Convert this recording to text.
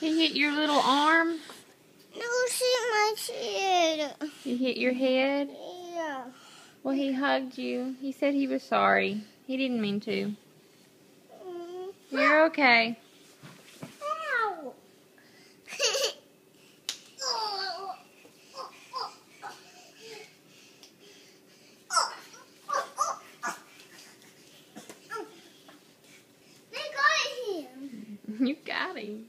He hit your little arm? No, see my head. He hit your head? Yeah. Well, he hugged you. He said he was sorry. He didn't mean to. Mm. You're mm-hmm. okay. Ow. You got him.